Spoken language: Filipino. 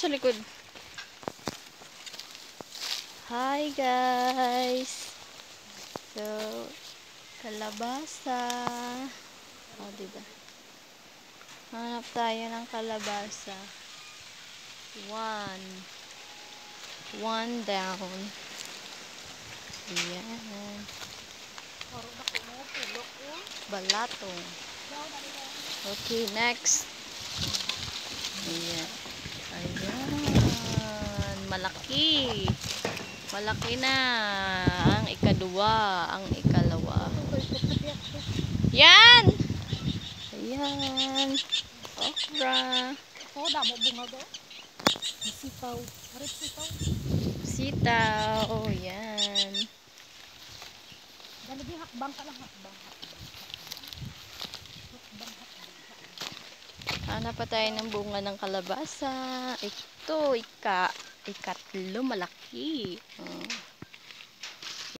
sa likod. Hi guys. So, kalabasa. O, oh, diba? Hanap tayo ng kalabasa. One. One down. Ayan. Balatong. Okay, next. Ayan. Ayan. Malaki. Malaki na. Ang ikadua. Ang ikalawa. Yan! Ayan. Okra. Oh, damo bunga go. Sipaw. Harap sipaw. Sitaw. Yan. Dali di hakbang ka lang hakbang. Hanap pa tayo ng bunga ng kalabasa. Ito, ika, ikatlo, malaki. Oh.